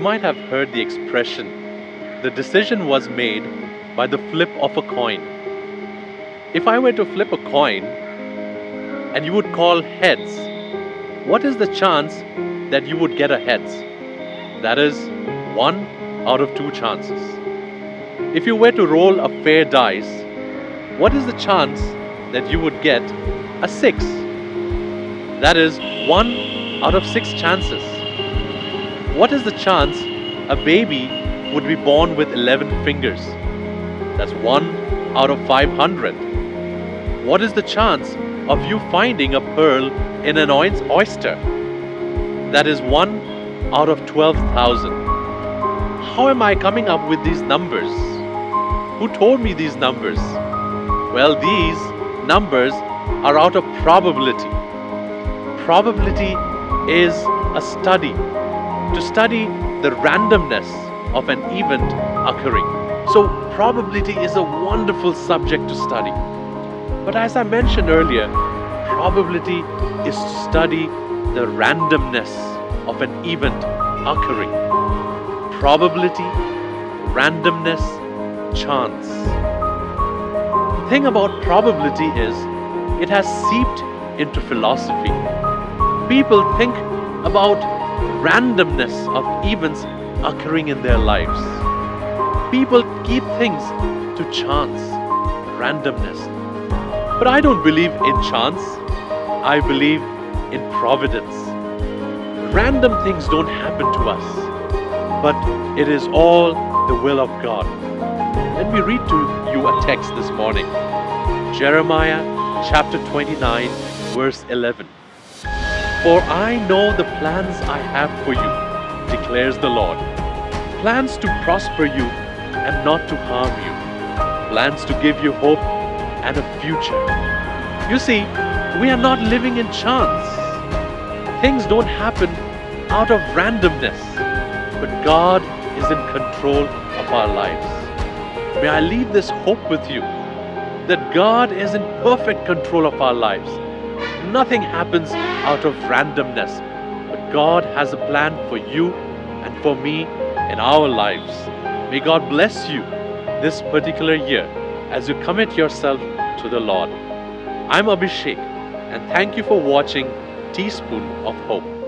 You might have heard the expression, the decision was made by the flip of a coin. If I were to flip a coin and you would call heads, what is the chance that you would get a heads? That is one out of two chances. If you were to roll a fair dice, what is the chance that you would get a six? That is one out of six chances. What is the chance a baby would be born with 11 fingers? That's 1 out of 500. What is the chance of you finding a pearl in an oyster? That is 1 out of 12,000. How am I coming up with these numbers? Who told me these numbers? Well, these numbers are out of probability. Probability is a study to study the randomness of an event occurring. So probability is a wonderful subject to study. But as I mentioned earlier, probability is to study the randomness of an event occurring. Probability, randomness, chance. The thing about probability is it has seeped into philosophy. People think about randomness of events occurring in their lives. People keep things to chance, randomness. But I don't believe in chance. I believe in providence. Random things don't happen to us, but it is all the will of God. Let me read to you a text this morning. Jeremiah chapter 29 verse 11. For I know the plans I have for you, declares the Lord. Plans to prosper you and not to harm you. Plans to give you hope and a future. You see, we are not living in chance. Things don't happen out of randomness, but God is in control of our lives. May I leave this hope with you that God is in perfect control of our lives Nothing happens out of randomness, but God has a plan for you and for me in our lives. May God bless you this particular year as you commit yourself to the Lord. I'm Abishek and thank you for watching Teaspoon of Hope.